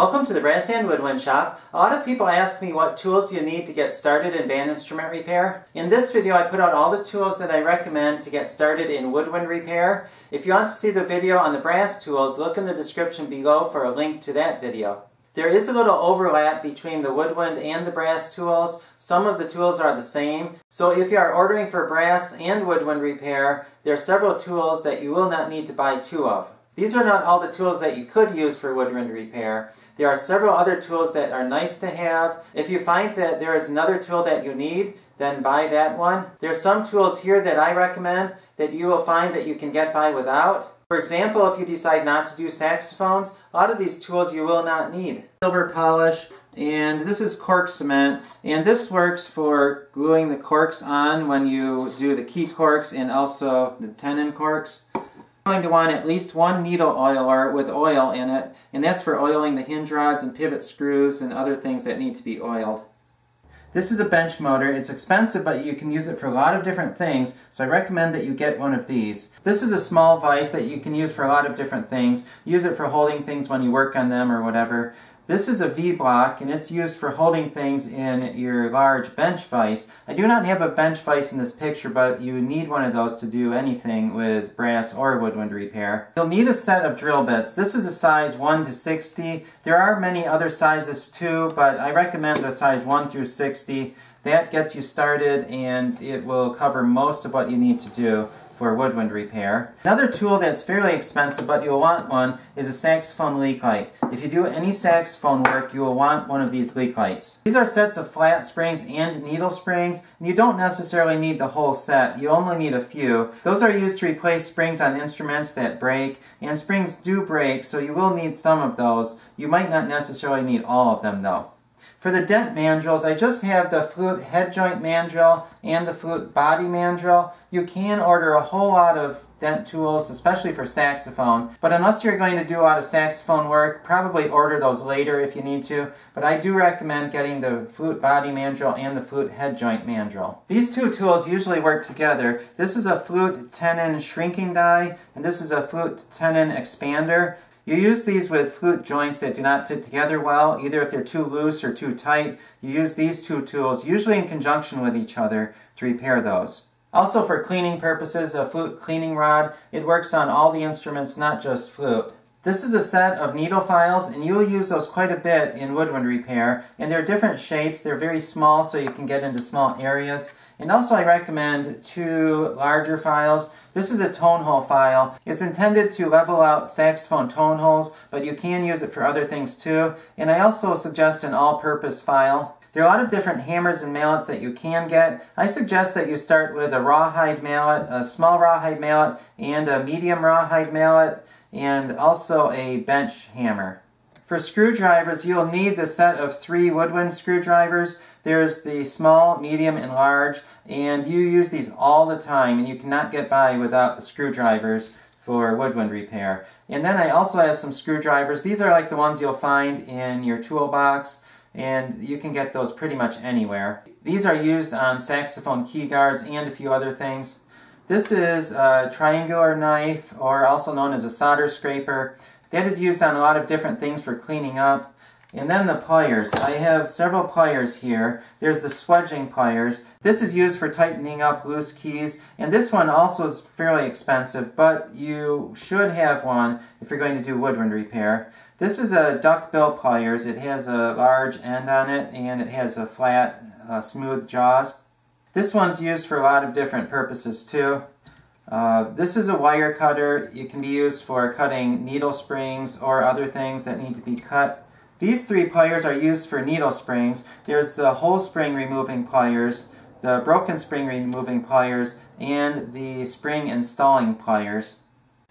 Welcome to the Brass and Woodwind Shop. A lot of people ask me what tools you need to get started in band instrument repair. In this video I put out all the tools that I recommend to get started in woodwind repair. If you want to see the video on the brass tools, look in the description below for a link to that video. There is a little overlap between the woodwind and the brass tools. Some of the tools are the same. So if you are ordering for brass and woodwind repair, there are several tools that you will not need to buy two of. These are not all the tools that you could use for woodwind repair. There are several other tools that are nice to have. If you find that there is another tool that you need, then buy that one. There are some tools here that I recommend that you will find that you can get by without. For example, if you decide not to do saxophones, a lot of these tools you will not need. Silver polish, and this is cork cement, and this works for gluing the corks on when you do the key corks and also the tenon corks going to want at least one needle oiler with oil in it, and that's for oiling the hinge rods and pivot screws and other things that need to be oiled. This is a bench motor. It's expensive, but you can use it for a lot of different things, so I recommend that you get one of these. This is a small vise that you can use for a lot of different things. Use it for holding things when you work on them or whatever. This is a V-block and it's used for holding things in your large bench vise. I do not have a bench vise in this picture but you need one of those to do anything with brass or woodwind repair. You'll need a set of drill bits. This is a size 1 to 60. There are many other sizes too but I recommend the size 1 through 60. That gets you started and it will cover most of what you need to do for woodwind repair. Another tool that's fairly expensive, but you'll want one, is a saxophone leak light. If you do any saxophone work, you will want one of these leak lights. These are sets of flat springs and needle springs, and you don't necessarily need the whole set. You only need a few. Those are used to replace springs on instruments that break, and springs do break, so you will need some of those. You might not necessarily need all of them, though. For the dent mandrels, I just have the flute head joint mandrel and the flute body mandrel. You can order a whole lot of dent tools, especially for saxophone, but unless you're going to do a lot of saxophone work, probably order those later if you need to, but I do recommend getting the flute body mandrel and the flute head joint mandrel. These two tools usually work together. This is a flute tenon shrinking die, and this is a flute tenon expander. You use these with flute joints that do not fit together well, either if they're too loose or too tight. You use these two tools, usually in conjunction with each other, to repair those. Also for cleaning purposes, a flute cleaning rod. It works on all the instruments, not just flute. This is a set of needle files, and you will use those quite a bit in woodwind repair. And they're different shapes. They're very small, so you can get into small areas. And also I recommend two larger files. This is a tone hole file. It's intended to level out saxophone tone holes, but you can use it for other things too. And I also suggest an all-purpose file. There are a lot of different hammers and mallets that you can get. I suggest that you start with a rawhide mallet, a small rawhide mallet, and a medium rawhide mallet, and also a bench hammer. For screwdrivers, you'll need the set of three woodwind screwdrivers. There's the small, medium, and large, and you use these all the time, and you cannot get by without the screwdrivers for woodwind repair. And then I also have some screwdrivers. These are like the ones you'll find in your toolbox, and you can get those pretty much anywhere. These are used on saxophone key guards and a few other things. This is a triangular knife, or also known as a solder scraper. That is used on a lot of different things for cleaning up. And then the pliers. I have several pliers here. There's the swedging pliers. This is used for tightening up loose keys. And this one also is fairly expensive, but you should have one if you're going to do woodwind repair. This is a duckbill pliers. It has a large end on it and it has a flat, uh, smooth jaws. This one's used for a lot of different purposes too. Uh, this is a wire cutter. It can be used for cutting needle springs or other things that need to be cut. These three pliers are used for needle springs. There's the whole spring removing pliers, the broken spring removing pliers, and the spring installing pliers.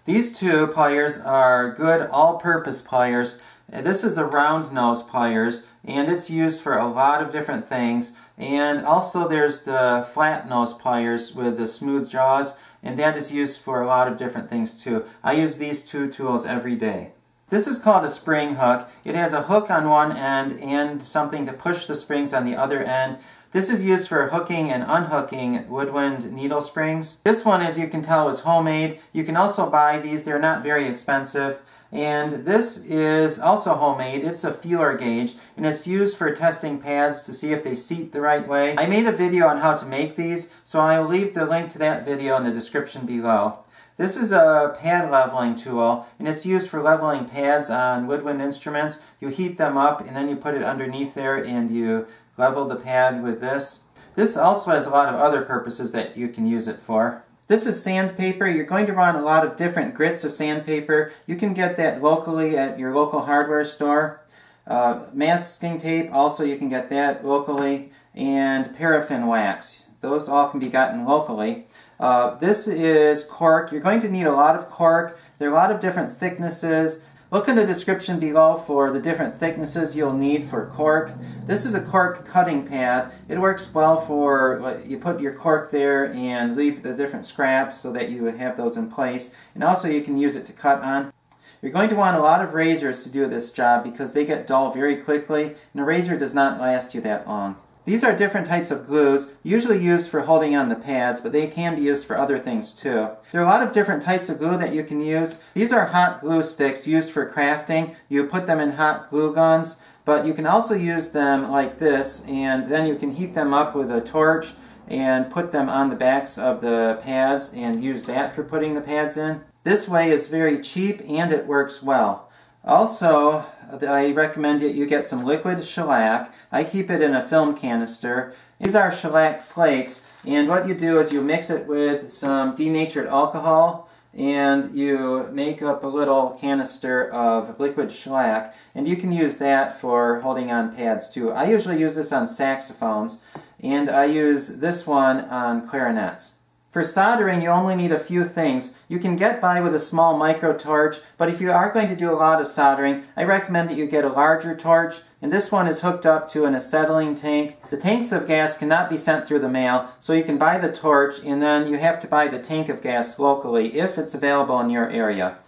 These two pliers are good all-purpose pliers. This is the round nose pliers, and it's used for a lot of different things. And also there's the flat nose pliers with the smooth jaws, and that is used for a lot of different things too. I use these two tools every day. This is called a spring hook. It has a hook on one end and something to push the springs on the other end. This is used for hooking and unhooking woodwind needle springs. This one, as you can tell, is homemade. You can also buy these. They're not very expensive. And this is also homemade. It's a feeler gauge and it's used for testing pads to see if they seat the right way. I made a video on how to make these, so I'll leave the link to that video in the description below. This is a pad leveling tool, and it's used for leveling pads on woodwind instruments. You heat them up, and then you put it underneath there, and you level the pad with this. This also has a lot of other purposes that you can use it for. This is sandpaper. You're going to run a lot of different grits of sandpaper. You can get that locally at your local hardware store. Uh, masking tape, also you can get that locally. And paraffin wax. Those all can be gotten locally. Uh, this is cork. You're going to need a lot of cork. There are a lot of different thicknesses. Look in the description below for the different thicknesses you'll need for cork. This is a cork cutting pad. It works well for, you put your cork there and leave the different scraps so that you have those in place. And also you can use it to cut on. You're going to want a lot of razors to do this job because they get dull very quickly and a razor does not last you that long. These are different types of glues, usually used for holding on the pads, but they can be used for other things too. There are a lot of different types of glue that you can use. These are hot glue sticks used for crafting. You put them in hot glue guns, but you can also use them like this, and then you can heat them up with a torch and put them on the backs of the pads and use that for putting the pads in. This way is very cheap and it works well. Also, I recommend that you get some liquid shellac. I keep it in a film canister. These are shellac flakes, and what you do is you mix it with some denatured alcohol, and you make up a little canister of liquid shellac, and you can use that for holding on pads too. I usually use this on saxophones, and I use this one on clarinets. For soldering, you only need a few things. You can get by with a small micro torch, but if you are going to do a lot of soldering, I recommend that you get a larger torch, and this one is hooked up to an acetylene tank. The tanks of gas cannot be sent through the mail, so you can buy the torch, and then you have to buy the tank of gas locally if it's available in your area.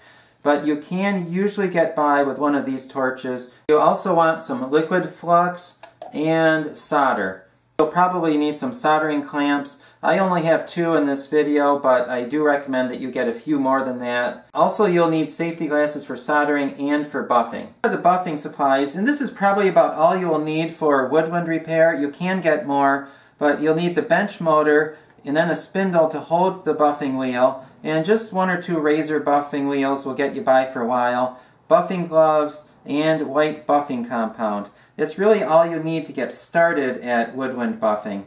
But you can usually get by with one of these torches. You'll also want some liquid flux and solder. You'll probably need some soldering clamps. I only have two in this video, but I do recommend that you get a few more than that. Also, you'll need safety glasses for soldering and for buffing. The buffing supplies, and this is probably about all you will need for woodwind repair. You can get more, but you'll need the bench motor, and then a spindle to hold the buffing wheel, and just one or two razor buffing wheels will get you by for a while, buffing gloves, and white buffing compound. It's really all you need to get started at woodwind buffing.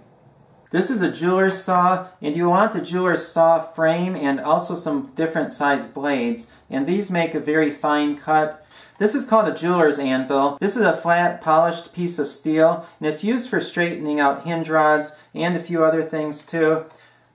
This is a jeweler's saw, and you want the jeweler's saw frame and also some different size blades, and these make a very fine cut. This is called a jeweler's anvil. This is a flat, polished piece of steel, and it's used for straightening out hinge rods and a few other things too.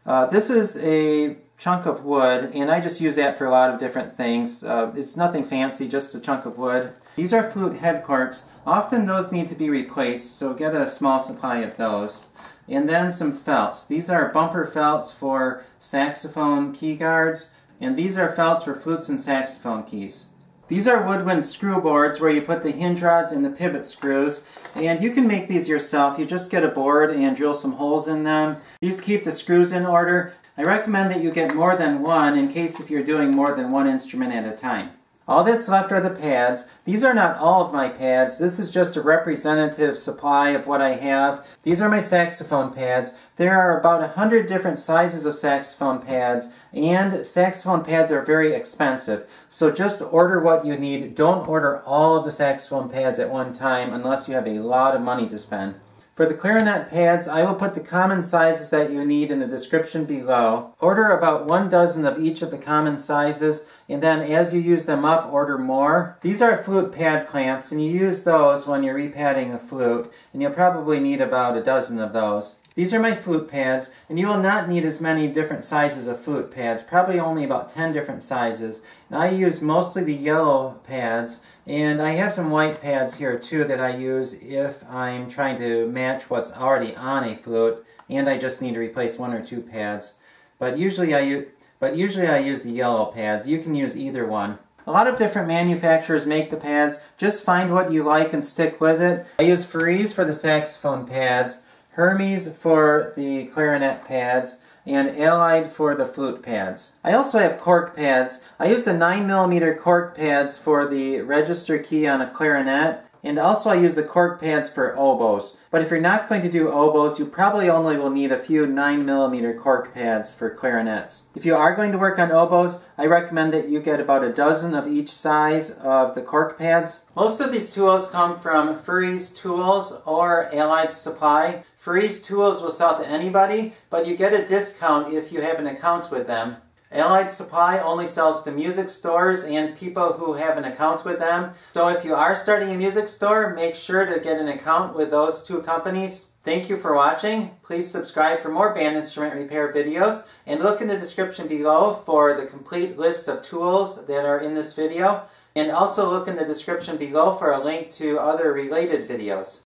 Uh, this is a chunk of wood, and I just use that for a lot of different things. Uh, it's nothing fancy, just a chunk of wood. These are flute head corks. Often those need to be replaced, so get a small supply of those. And then some felts. These are bumper felts for saxophone key guards, and these are felts for flutes and saxophone keys. These are woodwind screw boards where you put the hinge rods and the pivot screws. And you can make these yourself. You just get a board and drill some holes in them. These keep the screws in order. I recommend that you get more than one in case if you're doing more than one instrument at a time. All that's left are the pads. These are not all of my pads. This is just a representative supply of what I have. These are my saxophone pads. There are about a hundred different sizes of saxophone pads, and saxophone pads are very expensive. So just order what you need. Don't order all of the saxophone pads at one time unless you have a lot of money to spend. For the clarinet pads, I will put the common sizes that you need in the description below. Order about one dozen of each of the common sizes, and then as you use them up, order more. These are flute pad clamps, and you use those when you're repadding a flute, and you'll probably need about a dozen of those. These are my flute pads, and you will not need as many different sizes of flute pads, probably only about 10 different sizes. And I use mostly the yellow pads, and I have some white pads here too that I use if I'm trying to match what's already on a flute and I just need to replace one or two pads. But usually I use, but usually I use the yellow pads. You can use either one. A lot of different manufacturers make the pads. Just find what you like and stick with it. I use Ferree's for the saxophone pads, Hermes for the clarinet pads, and Allied for the flute pads. I also have cork pads. I use the 9mm cork pads for the register key on a clarinet and also I use the cork pads for oboes. But if you're not going to do oboes, you probably only will need a few 9mm cork pads for clarinets. If you are going to work on oboes, I recommend that you get about a dozen of each size of the cork pads. Most of these tools come from Ferree's Tools or Allied Supply. Ferree's Tools will sell to anybody, but you get a discount if you have an account with them. Allied Supply only sells to music stores and people who have an account with them. So if you are starting a music store, make sure to get an account with those two companies. Thank you for watching. Please subscribe for more band instrument repair videos and look in the description below for the complete list of tools that are in this video. And also look in the description below for a link to other related videos.